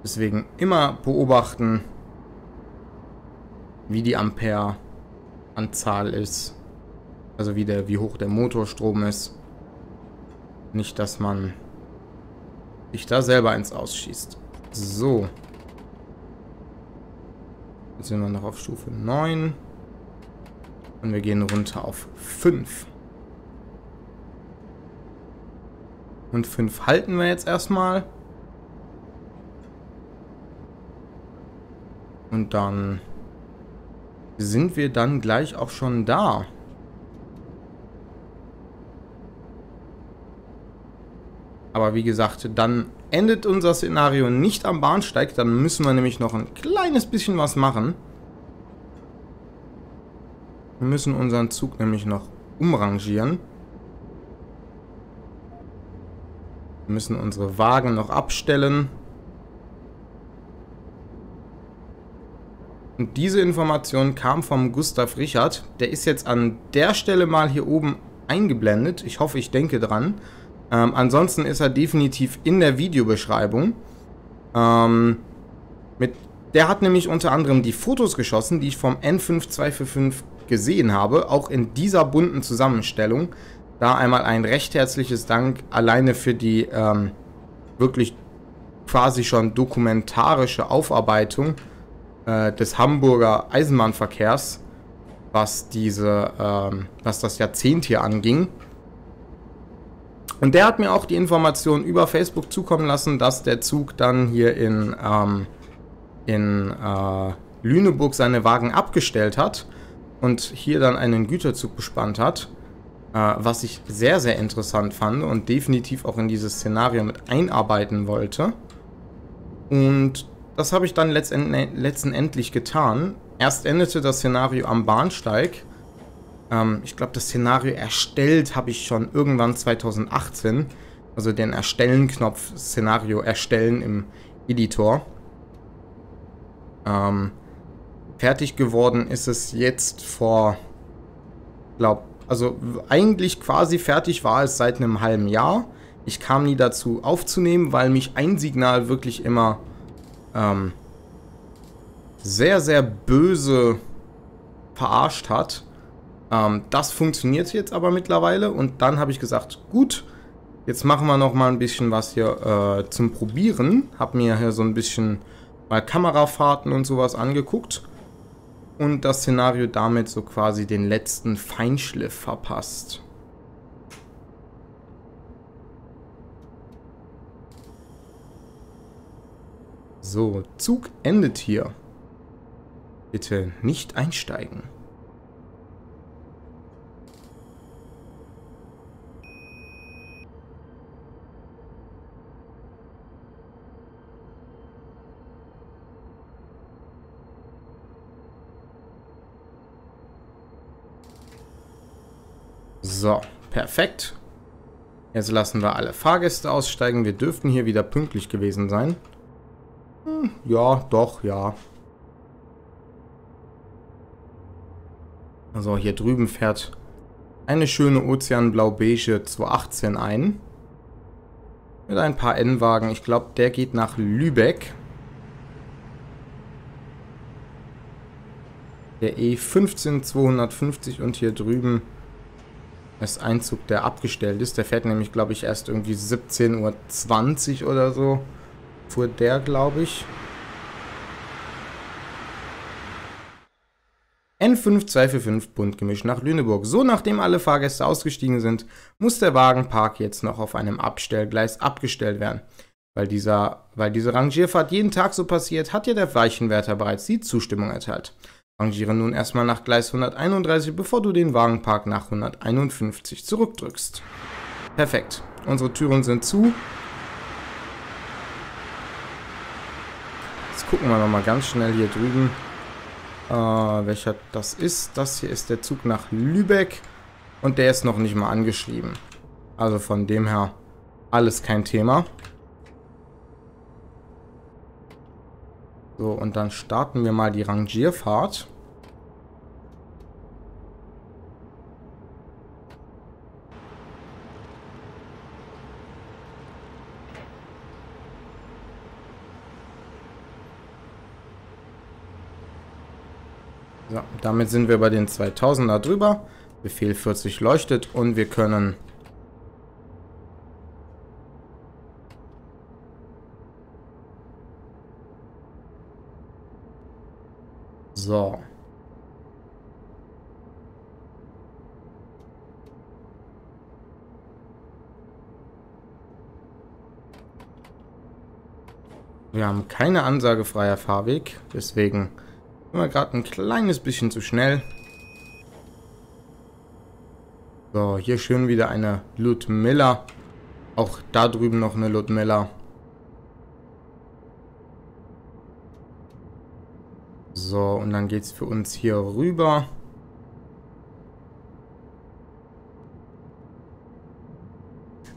deswegen immer beobachten, wie die Ampere-Anzahl ist. Also wie, der, wie hoch der Motorstrom ist. Nicht, dass man sich da selber ins Ausschießt. So. Jetzt sind wir noch auf Stufe 9. Und wir gehen runter auf 5. Und 5 halten wir jetzt erstmal. Und dann sind wir dann gleich auch schon da. Aber wie gesagt, dann endet unser Szenario nicht am Bahnsteig. Dann müssen wir nämlich noch ein kleines bisschen was machen. Wir müssen unseren Zug nämlich noch umrangieren. Wir müssen unsere Wagen noch abstellen. Und diese Information kam vom Gustav Richard. Der ist jetzt an der Stelle mal hier oben eingeblendet. Ich hoffe, ich denke dran. Ähm, ansonsten ist er definitiv in der Videobeschreibung. Ähm, mit, der hat nämlich unter anderem die Fotos geschossen, die ich vom N5245 gesehen habe, auch in dieser bunten Zusammenstellung. Da einmal ein recht herzliches Dank alleine für die ähm, wirklich quasi schon dokumentarische Aufarbeitung äh, des Hamburger Eisenbahnverkehrs, was diese, ähm, was das Jahrzehnt hier anging. Und der hat mir auch die Information über Facebook zukommen lassen, dass der Zug dann hier in, ähm, in äh, Lüneburg seine Wagen abgestellt hat und hier dann einen Güterzug bespannt hat. Äh, was ich sehr, sehr interessant fand und definitiv auch in dieses Szenario mit einarbeiten wollte. Und das habe ich dann letztendlich getan. Erst endete das Szenario am Bahnsteig ähm, ich glaube, das Szenario erstellt habe ich schon irgendwann 2018. Also den Erstellen-Knopf Szenario erstellen im Editor. Ähm, fertig geworden ist es jetzt vor, glaube also eigentlich quasi fertig war es seit einem halben Jahr. Ich kam nie dazu aufzunehmen, weil mich ein Signal wirklich immer ähm, sehr, sehr böse verarscht hat. Ähm, das funktioniert jetzt aber mittlerweile und dann habe ich gesagt, gut, jetzt machen wir noch mal ein bisschen was hier äh, zum Probieren. Habe mir hier so ein bisschen mal Kamerafahrten und sowas angeguckt und das Szenario damit so quasi den letzten Feinschliff verpasst. So, Zug endet hier. Bitte nicht einsteigen. So, perfekt. Jetzt lassen wir alle Fahrgäste aussteigen. Wir dürften hier wieder pünktlich gewesen sein. Hm, ja, doch, ja. Also hier drüben fährt eine schöne Ozeanblau-Beige 218 ein. Mit ein paar N-Wagen. Ich glaube, der geht nach Lübeck. Der E15 250 und hier drüben ist ein Zug, der abgestellt ist. Der fährt nämlich, glaube ich, erst irgendwie 17.20 Uhr oder so. Fuhr der, glaube ich. N5245 Buntgemisch nach Lüneburg. So, nachdem alle Fahrgäste ausgestiegen sind, muss der Wagenpark jetzt noch auf einem Abstellgleis abgestellt werden. Weil, dieser, weil diese Rangierfahrt jeden Tag so passiert, hat ja der Weichenwärter bereits die Zustimmung erteilt. Rangiere nun erstmal nach Gleis 131, bevor du den Wagenpark nach 151 zurückdrückst. Perfekt. Unsere Türen sind zu. Jetzt gucken wir nochmal ganz schnell hier drüben. Äh, welcher das ist. Das hier ist der Zug nach Lübeck. Und der ist noch nicht mal angeschrieben. Also von dem her alles kein Thema. So, und dann starten wir mal die Rangierfahrt. So, damit sind wir bei den 2000er drüber. Befehl 40 leuchtet und wir können So. Wir haben keine Ansage freier Fahrweg, deswegen sind wir gerade ein kleines bisschen zu schnell. So, hier schön wieder eine Ludmilla. Auch da drüben noch eine Ludmilla. So, und dann geht es für uns hier rüber.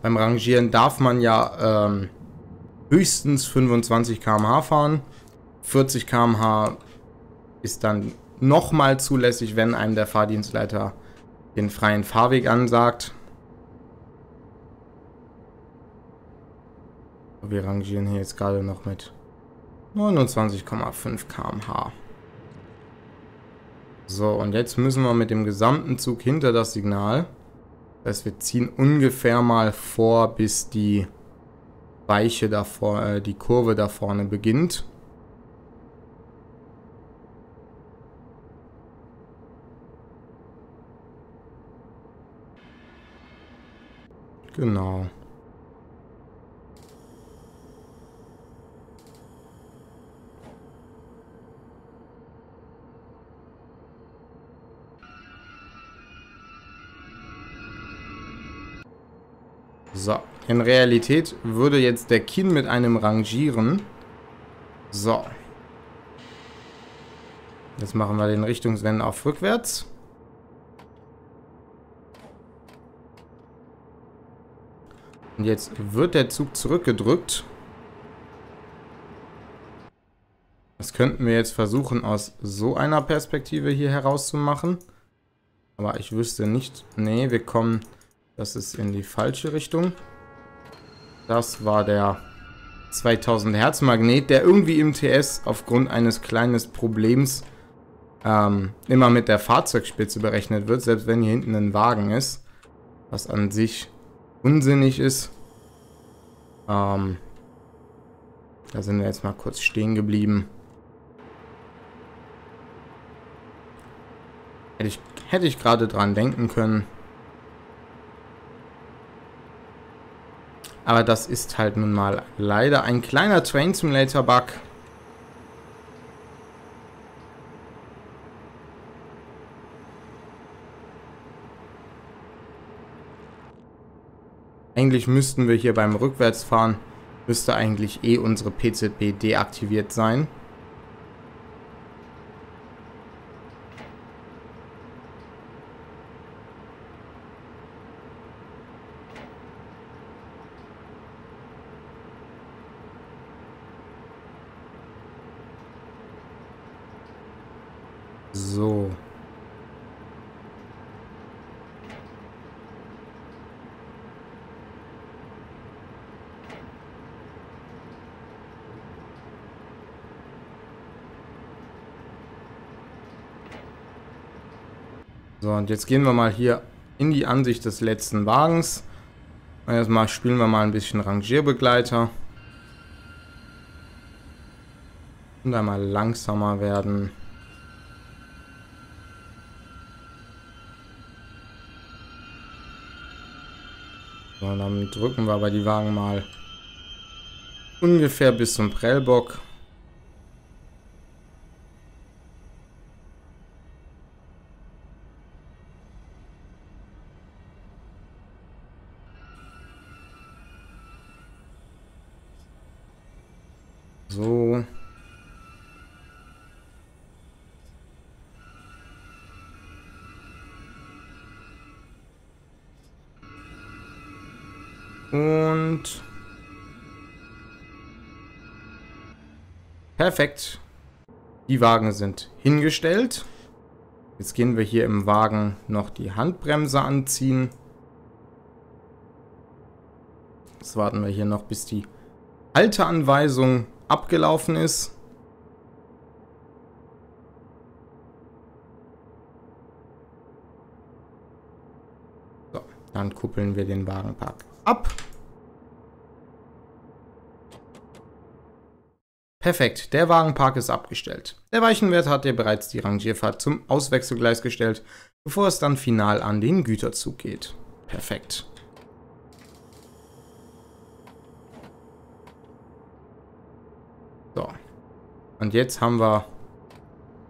Beim Rangieren darf man ja ähm, höchstens 25 km/h fahren. 40 km/h ist dann nochmal zulässig, wenn einem der Fahrdienstleiter den freien Fahrweg ansagt. Wir rangieren hier jetzt gerade noch mit 29,5 km/h. So, und jetzt müssen wir mit dem gesamten Zug hinter das Signal. Das heißt, wir ziehen ungefähr mal vor, bis die Weiche da vorne, äh, die Kurve da vorne beginnt. Genau. So, in Realität würde jetzt der Kinn mit einem rangieren. So. Jetzt machen wir den Richtungswenden auf rückwärts. Und jetzt wird der Zug zurückgedrückt. Das könnten wir jetzt versuchen, aus so einer Perspektive hier herauszumachen. Aber ich wüsste nicht... Nee, wir kommen das ist in die falsche Richtung. Das war der 2000 Hertz Magnet, der irgendwie im TS aufgrund eines kleinen Problems ähm, immer mit der Fahrzeugspitze berechnet wird, selbst wenn hier hinten ein Wagen ist. Was an sich unsinnig ist. Ähm, da sind wir jetzt mal kurz stehen geblieben. Hätte ich, hätte ich gerade dran denken können. Aber das ist halt nun mal leider ein kleiner Train Simulator Bug. Eigentlich müssten wir hier beim Rückwärtsfahren, müsste eigentlich eh unsere PZB deaktiviert sein. So. So, und jetzt gehen wir mal hier in die Ansicht des letzten Wagens. Erstmal spielen wir mal ein bisschen Rangierbegleiter. Und einmal langsamer werden. So, dann drücken wir aber die Wagen mal ungefähr bis zum Prellbock. Perfekt. Die Wagen sind hingestellt. Jetzt gehen wir hier im Wagen noch die Handbremse anziehen. Jetzt warten wir hier noch, bis die alte Anweisung abgelaufen ist. So, dann kuppeln wir den Wagenpark ab. Perfekt, der Wagenpark ist abgestellt. Der Weichenwert hat dir bereits die Rangierfahrt zum Auswechselgleis gestellt, bevor es dann final an den Güterzug geht. Perfekt. So. Und jetzt haben wir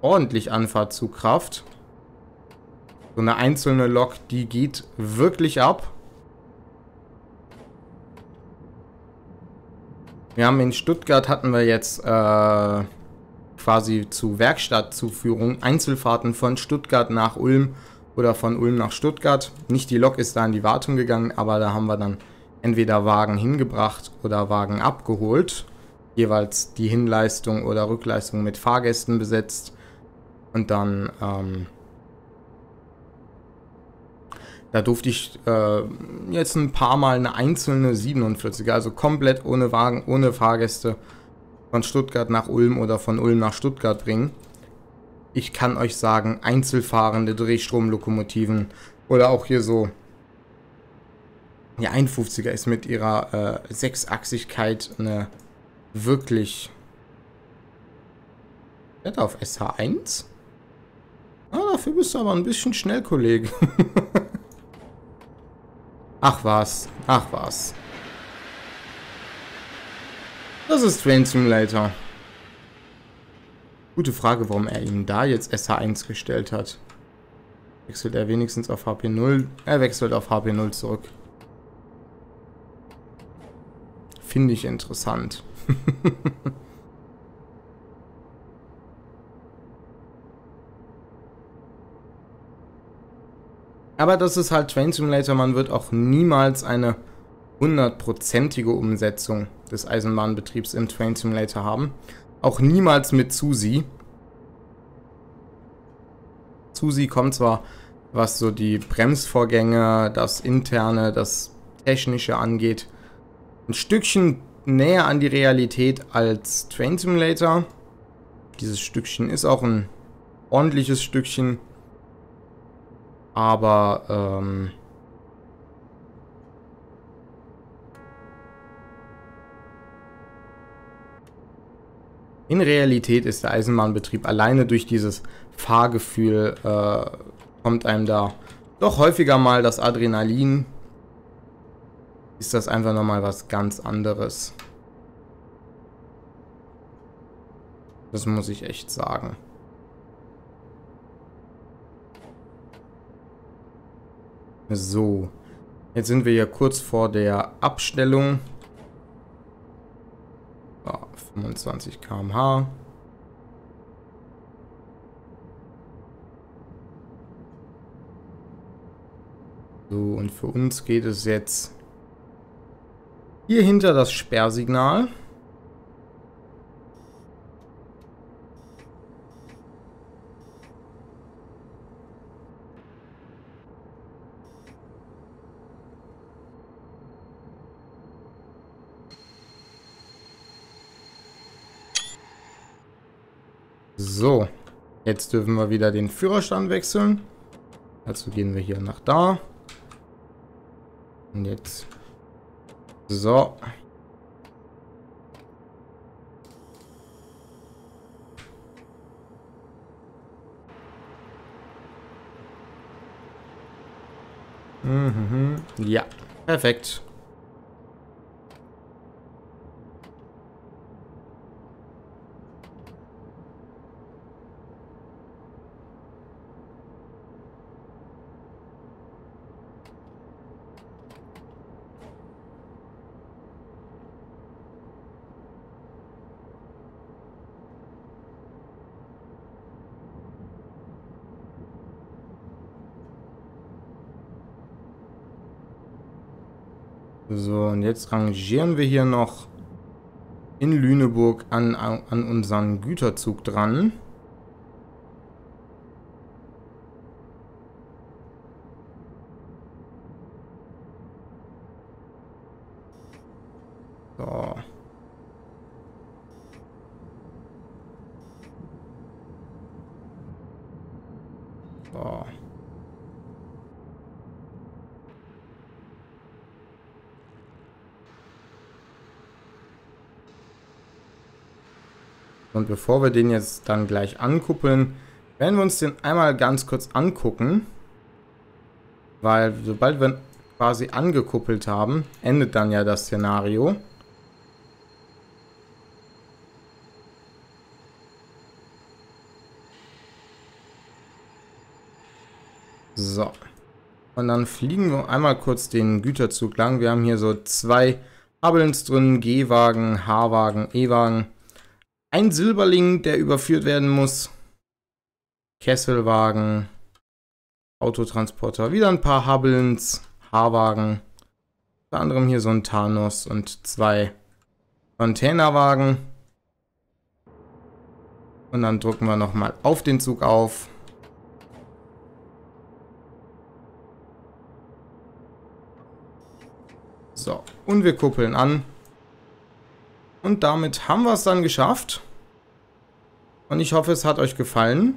ordentlich Anfahrtzugkraft. So eine einzelne Lok, die geht wirklich ab. Wir haben in Stuttgart hatten wir jetzt äh, quasi zu Werkstattzuführung Einzelfahrten von Stuttgart nach Ulm oder von Ulm nach Stuttgart. Nicht die Lok ist da in die Wartung gegangen, aber da haben wir dann entweder Wagen hingebracht oder Wagen abgeholt. Jeweils die Hinleistung oder Rückleistung mit Fahrgästen besetzt. Und dann ähm, da durfte ich äh, jetzt ein paar Mal eine einzelne 47er, also komplett ohne Wagen, ohne Fahrgäste von Stuttgart nach Ulm oder von Ulm nach Stuttgart bringen. Ich kann euch sagen, einzelfahrende Drehstromlokomotiven oder auch hier so die 51er ist mit ihrer äh, Sechsachsigkeit eine wirklich... Wird auf SH1? Ah, dafür bist du aber ein bisschen schnell, Kollege. Ach was. Ach was. Das ist Train Simulator. Gute Frage, warum er ihm da jetzt SH1 gestellt hat. Wechselt er wenigstens auf HP0? Er wechselt auf HP0 zurück. Finde ich interessant. Aber das ist halt Train Simulator, man wird auch niemals eine hundertprozentige Umsetzung des Eisenbahnbetriebs im Train Simulator haben. Auch niemals mit Susi. Susi kommt zwar, was so die Bremsvorgänge, das Interne, das Technische angeht, ein Stückchen näher an die Realität als Train Simulator. Dieses Stückchen ist auch ein ordentliches Stückchen. Aber, ähm... In Realität ist der Eisenbahnbetrieb alleine durch dieses Fahrgefühl, äh, kommt einem da doch häufiger mal das Adrenalin. Ist das einfach nochmal was ganz anderes. Das muss ich echt sagen. So. Jetzt sind wir ja kurz vor der Abstellung. Oh, 25 km/h. So, und für uns geht es jetzt hier hinter das Sperrsignal. So, jetzt dürfen wir wieder den Führerstand wechseln. Also gehen wir hier nach da. Und jetzt... So. Mhm, ja, perfekt. So, und jetzt rangieren wir hier noch in Lüneburg an, an unseren Güterzug dran. So. So. Und bevor wir den jetzt dann gleich ankuppeln, werden wir uns den einmal ganz kurz angucken. Weil sobald wir quasi angekuppelt haben, endet dann ja das Szenario. So. Und dann fliegen wir einmal kurz den Güterzug lang. Wir haben hier so zwei Hubbles drin, G-Wagen, H-Wagen, E-Wagen. Ein Silberling, der überführt werden muss. Kesselwagen, Autotransporter, wieder ein paar Hubbles, H-Wagen. Unter anderem hier so ein Thanos und zwei Containerwagen. Und dann drücken wir nochmal auf den Zug auf. So, und wir kuppeln an. Und damit haben wir es dann geschafft. Und ich hoffe, es hat euch gefallen.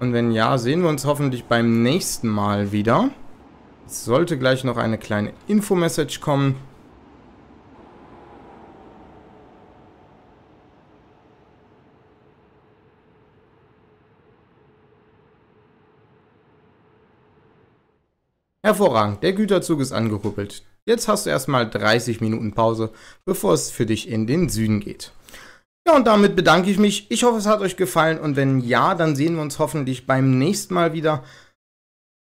Und wenn ja, sehen wir uns hoffentlich beim nächsten Mal wieder. Es sollte gleich noch eine kleine Info-Message kommen. Hervorragend, der Güterzug ist angekuppelt. Jetzt hast du erstmal 30 Minuten Pause, bevor es für dich in den Süden geht. Ja, und damit bedanke ich mich. Ich hoffe, es hat euch gefallen und wenn ja, dann sehen wir uns hoffentlich beim nächsten Mal wieder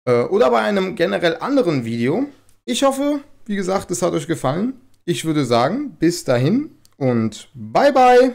äh, oder bei einem generell anderen Video. Ich hoffe, wie gesagt, es hat euch gefallen. Ich würde sagen, bis dahin und bye bye.